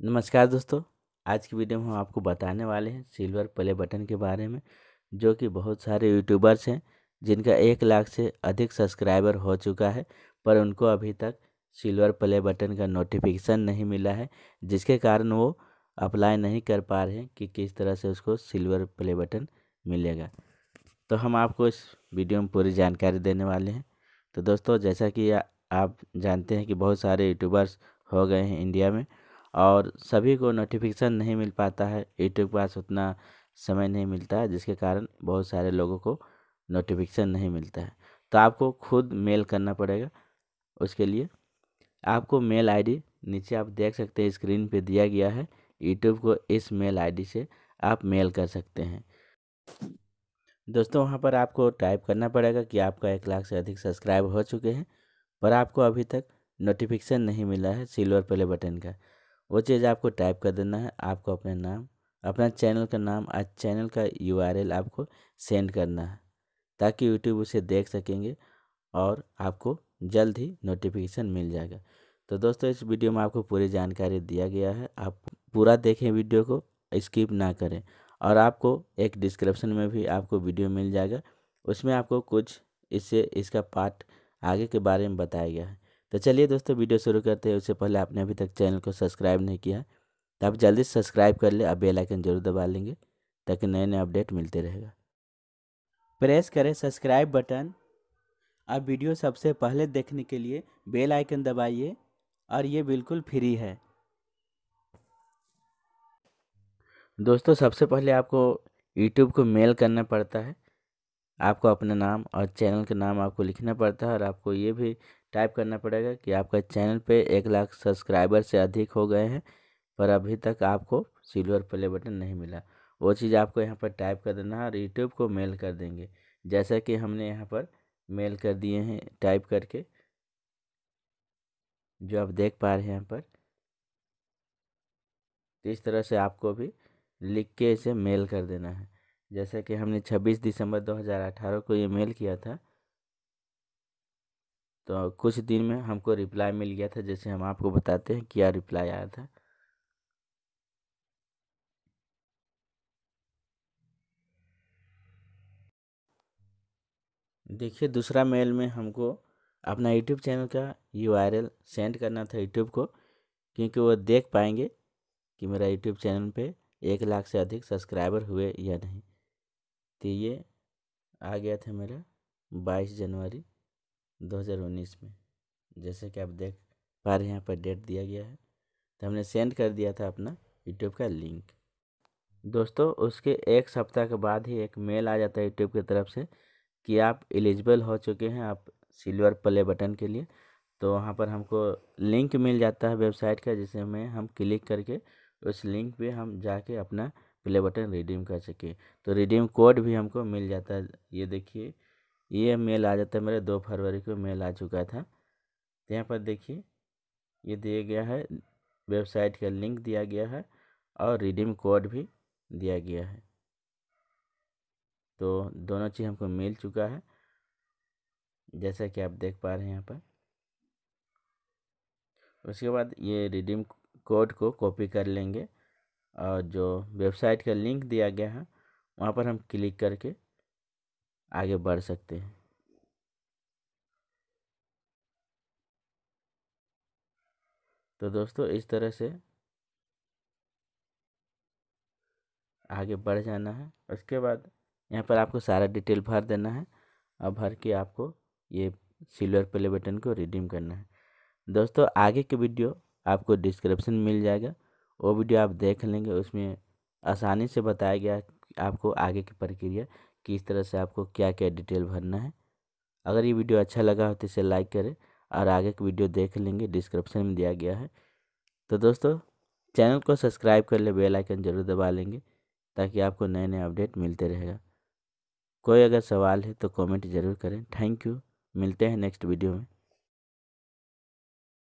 नमस्कार दोस्तों, आज की वीडियो में हम आपको बताने वाले हैं सिल्वर प्ले बटन के बारे में, जो कि बहुत सारे यूट्यूबर्स हैं, जिनका एक लाख से अधिक सब्सक्राइबर हो चुका है, पर उनको अभी तक सिल्वर प्ले बटन का नोटिफिकेशन नहीं मिला है, जिसके कारण वो अप्लाई नहीं कर पा रहे हैं कि किस तरह से उसको सिल्वर प्ले बटन मिलेगा। तो हम आपको इस वीडियो में पूरी जानकारी देने वाले हैं। तो दोस्तों, जैसा कि आप जानते हैं कि बहुत सारे यूट्यूबर्स हो गए हैं इंडिया में और सभी को नोटिफिकेशन नहीं मिल पाता है। यूट्यूब के पास उतना समय नहीं मिलता है, जिसके कारण बहुत सारे लोगों को नोटिफिकेशन नहीं मिलता है। तो आपको खुद मेल करना पड़ेगा। उसके लिए आपको मेल आईडी नीचे आप देख सकते हैं स्क्रीन पे दिया गया है। यूट्यूब को इस मेल आईडी से आप मेल कर सकते हैं। दोस्तों, वहाँ पर आपको टाइप करना पड़ेगा कि आपका एक लाख से अधिक सब्सक्राइब हो चुके हैं, पर आपको अभी तक नोटिफिकेशन नहीं मिला है सिल्वर प्ले बटन का। वो चीज़ आपको टाइप कर देना है, आपको अपने नाम, अपना चैनल का नाम, आज चैनल का यूआरएल आपको सेंड करना है, ताकि यूट्यूब उसे देख सकेंगे और आपको जल्द ही नोटिफिकेशन मिल जाएगा। तो दोस्तों, इस वीडियो में आपको पूरी जानकारी दिया गया है, आप पूरा देखें वीडियो को, स्किप ना करें और आपको एक डिस्क्रिप्शन में भी आपको वीडियो मिल जाएगा, उसमें आपको कुछ इससे, इसका पार्ट आगे के बारे में बताया गया है। तो चलिए दोस्तों, वीडियो शुरू करते हैं। उससे पहले आपने अभी तक चैनल को सब्सक्राइब नहीं किया तो आप जल्दी से सब्सक्राइब कर ले, आप बेल आइकन ज़रूर दबा लेंगे, ताकि नए नए अपडेट मिलते रहेगा। प्रेस करें सब्सक्राइब बटन। अब वीडियो सबसे पहले देखने के लिए बेल आइकन दबाइए, और ये बिल्कुल फ्री है। दोस्तों, सबसे पहले आपको यूट्यूब को मेल करना पड़ता है। आपको अपना नाम और चैनल का नाम आपको लिखना पड़ता है और आपको ये भी टाइप करना पड़ेगा कि आपका चैनल पे एक लाख सब्सक्राइबर से अधिक हो गए हैं, पर अभी तक आपको सिल्वर प्ले बटन नहीं मिला। वो चीज़ आपको यहाँ पर टाइप कर देना है और यूट्यूब को मेल कर देंगे। जैसा कि हमने यहाँ पर मेल कर दिए हैं टाइप करके। जो आप देख पा रहे हैं यहाँ पर। इस तरह से आपको भी लिख के इसे मेल कर देना है। जैसा कि हमने 26 दिसंबर 2018 को ये मेल किया था। तो कुछ दिन में हमको रिप्लाई मिल गया था, जैसे हम आपको बताते हैं क्या रिप्लाई आया था। देखिए, दूसरा मेल में हमको अपना यूट्यूब चैनल का यूआरएल सेंड करना था यूट्यूब को, क्योंकि वो देख पाएँगे कि मेरा यूट्यूब चैनल पे एक लाख से अधिक सब्सक्राइबर हुए या नहीं। तो ये, आ गया था मेरा बाईस जनवरी 2019 में। जैसे कि आप देख पा रहे हैं, यहाँ पर डेट दिया गया है। तो हमने सेंड कर दिया था अपना यूट्यूब का लिंक दोस्तों, उसके एक सप्ताह के बाद ही एक मेल आ जाता है यूट्यूब की तरफ़ से कि आप एलिजिबल हो चुके हैं आप सिल्वर प्ले बटन के लिए। तो वहाँ पर हमको लिंक मिल जाता है वेबसाइट का, जिसे हमें हम क्लिक करके उस लिंक पे हम जाके अपना प्ले बटन रिडीम कर सके। तो रिडीम कोड भी हमको मिल जाता है। ये देखिए, ये मेल आ जाता है मेरे दो फरवरी को, मेल आ चुका था। तो यहाँ पर देखिए, ये दिया गया है, वेबसाइट का लिंक दिया गया है और रिडीम कोड भी दिया गया है। तो दोनों चीज़ हमको मिल चुका है, जैसा कि आप देख पा रहे हैं यहाँ पर। उसके बाद ये रिडीम कोड को कॉपी कर लेंगे। जो वेबसाइट का लिंक दिया गया है, वहाँ पर हम क्लिक करके आगे बढ़ सकते हैं। तो दोस्तों, इस तरह से आगे बढ़ जाना है। उसके बाद यहाँ पर आपको सारा डिटेल भर देना है और भर के आपको ये सिल्वर प्ले बटन को रिडीम करना है। दोस्तों, आगे के वीडियो आपको डिस्क्रिप्शन मिल जाएगा। वो वीडियो आप देख लेंगे, उसमें आसानी से बताया गया आपको आगे की प्रक्रिया, किस तरह से आपको क्या क्या डिटेल भरना है। अगर ये वीडियो अच्छा लगा हो तो इसे लाइक करें और आगे की वीडियो देख लेंगे, डिस्क्रिप्शन में दिया गया है। तो दोस्तों, चैनल को सब्सक्राइब कर ले, बेल आइकन ज़रूर दबा लेंगे, ताकि आपको नए नए अपडेट मिलते रहेगा। कोई अगर सवाल है तो कमेंट ज़रूर करें। Thank you. मिलते हैं नेक्स्ट वीडियो में।